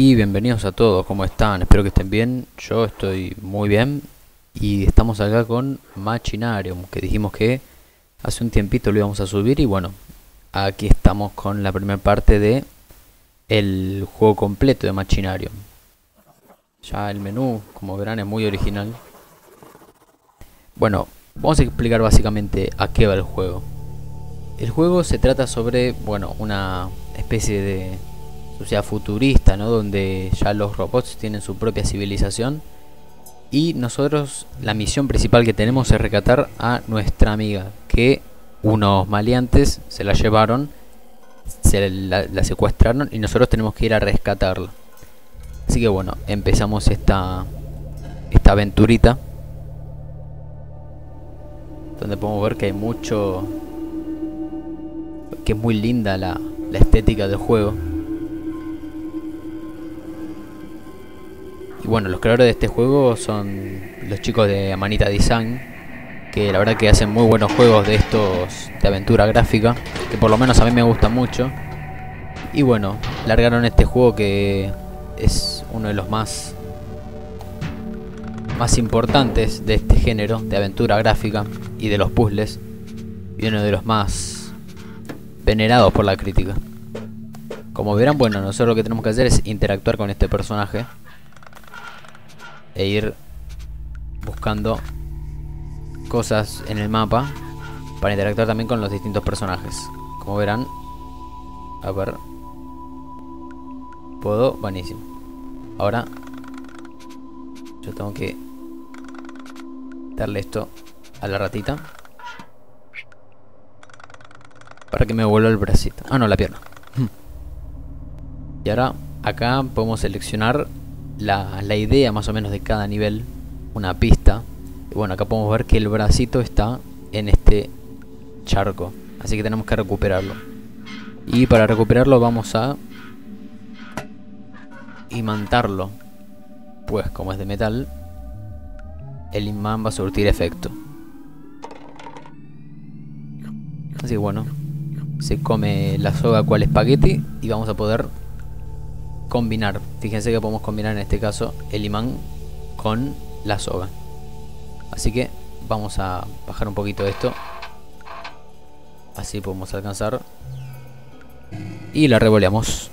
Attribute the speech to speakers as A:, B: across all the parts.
A: Y bienvenidos a todos, ¿cómo están? Espero que estén bien, yo estoy muy bien y estamos acá con Machinarium, que dijimos que hace un tiempito lo íbamos a subir y bueno, aquí estamos con la primera parte de el juego completo de Machinarium. Ya el menú, como verán, es muy original. Bueno, vamos a explicar básicamente a qué va el juego. El juego se trata sobre, bueno, una especie de sociedad futurista, ¿no? Donde ya los robots tienen su propia civilización. Y nosotros, la misión principal que tenemos es rescatar a nuestra amiga, que unos maleantes se la llevaron, se la, la secuestraron y nosotros tenemos que ir a rescatarla. Así que bueno, empezamos esta, esta aventurita. Donde podemos ver que hay mucho... Que es muy linda la, la estética del juego. Bueno, los creadores de este juego son los chicos de Amanita Design. Que la verdad que hacen muy buenos juegos de estos de aventura gráfica. Que por lo menos a mí me gustan mucho. Y bueno, largaron este juego que es uno de los más más importantes de este género de aventura gráfica y de los puzzles y uno de los más venerados por la crítica. Como verán, bueno, nosotros lo que tenemos que hacer es interactuar con este personaje e ir buscando cosas en el mapa para interactuar también con los distintos personajes. Como verán, a ver, puedo, buenísimo. Ahora yo tengo que darle esto a la ratita para que me vuelva el bracito. Ah, no, la pierna. y ahora acá podemos seleccionar la, la, idea más o menos de cada nivel, una pista. Y bueno, acá podemos ver que el bracito está en este charco, así que tenemos que recuperarlo. Y para recuperarlo vamos a imantarlo, pues como es de metal, el imán va a surtir efecto. Así que bueno, se come la soga cual espagueti y vamos a poder combinar. Fíjense que podemos combinar en este caso el imán con la soga. Así que vamos a bajar un poquito esto. Así podemos alcanzar. Y la revoleamos.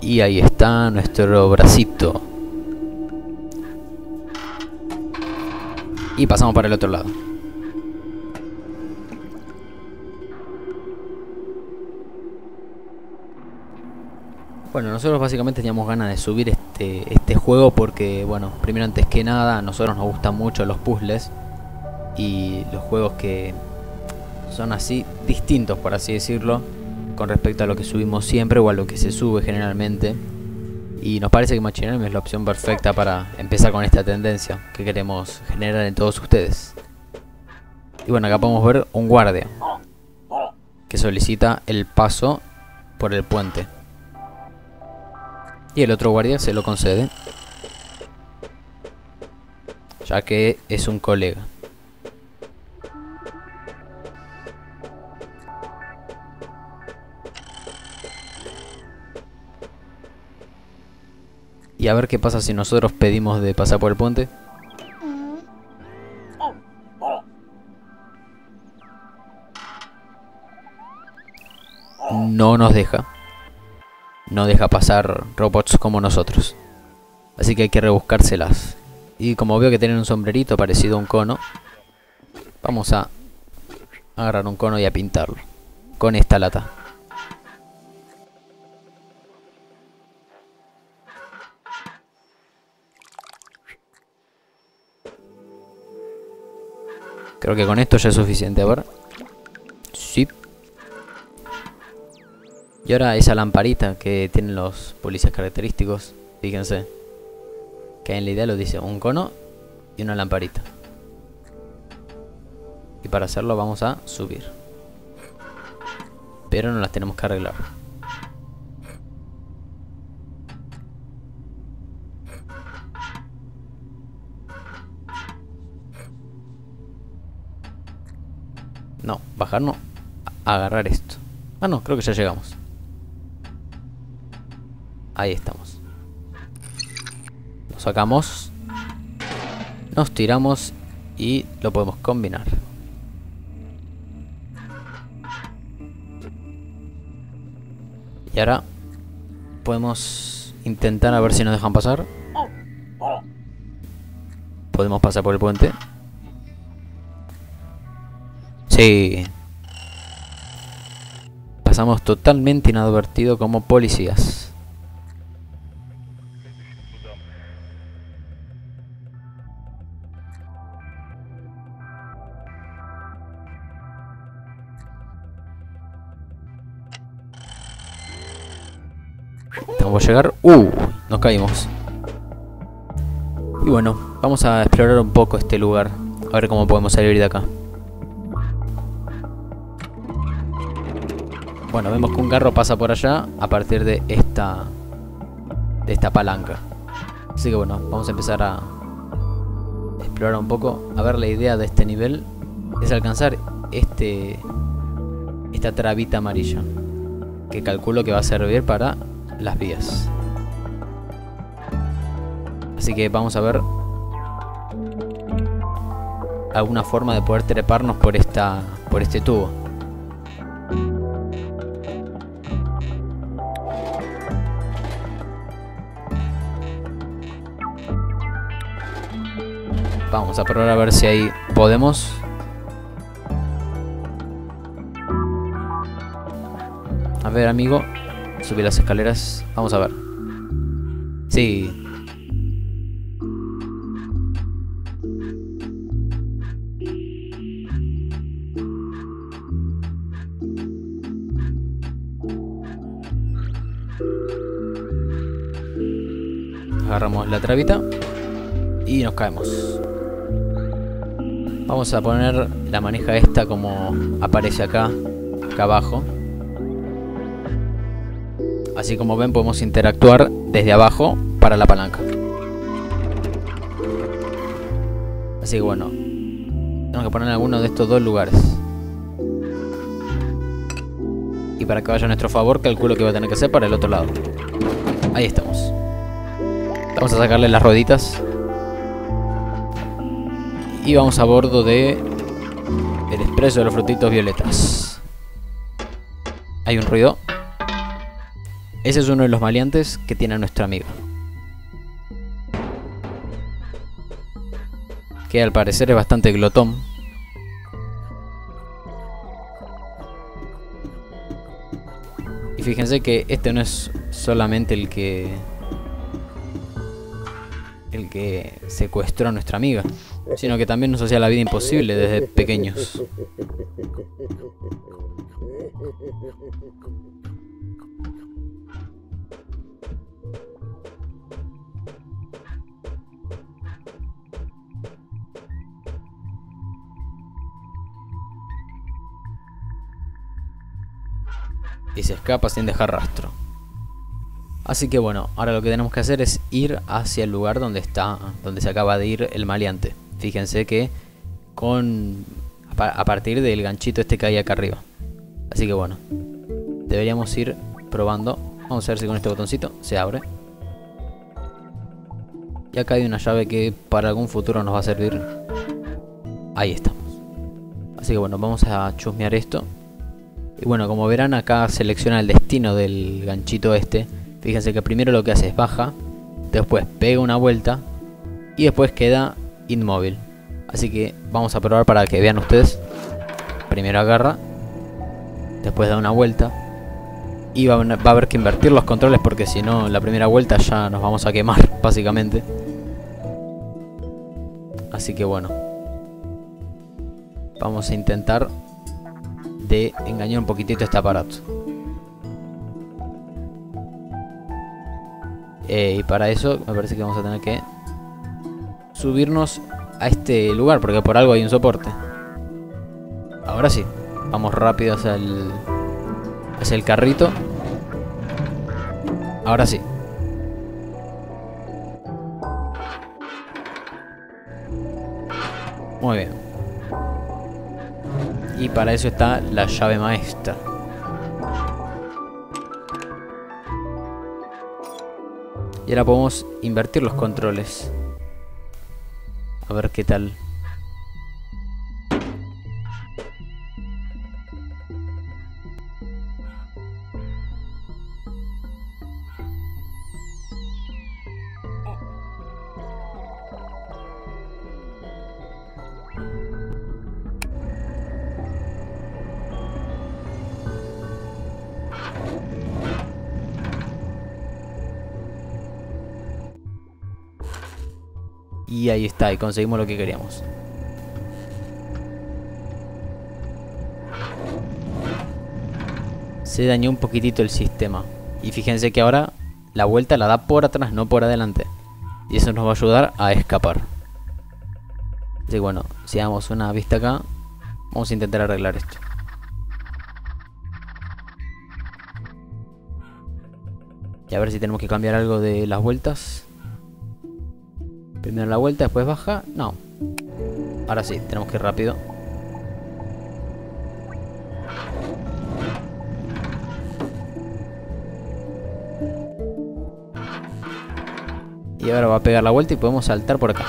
A: Y ahí está nuestro bracito. Y pasamos para el otro lado. Bueno, nosotros básicamente teníamos ganas de subir este, este juego porque, bueno, primero antes que nada, a nosotros nos gustan mucho los puzzles y los juegos que son así distintos, por así decirlo con respecto a lo que subimos siempre o a lo que se sube generalmente. Y nos parece que Machinarium es la opción perfecta para empezar con esta tendencia que queremos generar en todos ustedes. Y bueno, acá podemos ver un guardia que solicita el paso por el puente. Y el otro guardia se lo concede, ya que es un colega. Y a ver qué pasa si nosotros pedimos de pasar por el puente. No nos deja. No deja pasar robots como nosotros. Así que hay que rebuscárselas. Y como veo que tienen un sombrerito parecido a un cono, vamos a agarrar un cono y a pintarlo con esta lata. Creo que con esto ya es suficiente, a ver. Sí. Y ahora esa lamparita que tienen los policías característicos. Fíjense. Que en la idea lo dice un cono y una lamparita. Y para hacerlo vamos a subir. Pero no las tenemos que arreglar. No, bajar no. Agarrar esto. Ah, no, creo que ya llegamos. Ahí estamos. Lo sacamos. Nos tiramos y lo podemos combinar. Y ahora podemos intentar a ver si nos dejan pasar. Podemos pasar por el puente. Pasamos totalmente inadvertido como policías. Vamos a llegar. ¡Uh! Nos caímos. Y bueno, vamos a explorar un poco este lugar. A ver cómo podemos salir de acá. Bueno, vemos que un carro pasa por allá a partir de esta de esta palanca. Así que bueno, vamos a empezar a explorar un poco. A ver, la idea de este nivel es alcanzar este esta trabita amarilla que calculo que va a servir para las vías. Así que vamos a ver alguna forma de poder treparnos por esta por este tubo. Vamos a probar a ver si ahí podemos. A ver, amigo. Subir las escaleras. Vamos a ver. Sí. Agarramos la trabita y nos caemos. Vamos a poner la maneja esta como aparece acá, acá abajo. Así como ven podemos interactuar desde abajo para la palanca. Así que bueno, tenemos que poner alguno de estos dos lugares. Y para que vaya a nuestro favor, calculo que va a tener que ser para el otro lado. Ahí estamos. Vamos a sacarle las rueditas. Y vamos a bordo de el expreso de los frutitos violetas. Hay un ruido. Ese es uno de los maleantes que tiene nuestra amiga. Que al parecer es bastante glotón. Y fíjense que este no es solamente el que... El que secuestró a nuestra amiga. Sino que también nos hacía la vida imposible desde pequeños. y se escapa sin dejar rastro. Así que bueno, ahora lo que tenemos que hacer es ir hacia el lugar donde está, donde se acaba de ir el maleante. Fíjense que con a partir del ganchito este que hay acá arriba. Así que bueno, deberíamos ir probando. Vamos a ver si con este botoncito se abre. Y acá hay una llave que para algún futuro nos va a servir. Ahí estamos. Así que bueno, vamos a chusmear esto. Y bueno, como verán acá selecciona el destino del ganchito este. Fíjense que primero lo que hace es baja, después pega una vuelta y después queda inmóvil. Así que vamos a probar para que vean ustedes. Primero agarra, después da una vuelta y va a haber que invertir los controles porque si no la primera vuelta ya nos vamos a quemar básicamente. Así que bueno. Vamos a intentar de engañar un poquitito este aparato. Eh, y para eso me parece que vamos a tener que subirnos a este lugar, porque por algo hay un soporte. Ahora sí, vamos rápido hacia el, hacia el carrito. Ahora sí. Muy bien. Y para eso está la llave maestra. Y ahora podemos invertir los controles. A ver qué tal. Y ahí está, y conseguimos lo que queríamos. Se dañó un poquitito el sistema. Y fíjense que ahora la vuelta la da por atrás, no por adelante. Y eso nos va a ayudar a escapar. Así que bueno, si damos una vista acá, vamos a intentar arreglar esto. Y a ver si tenemos que cambiar algo de las vueltas. Primero la vuelta, después baja. No. Ahora sí, tenemos que ir rápido. Y ahora va a pegar la vuelta y podemos saltar por acá.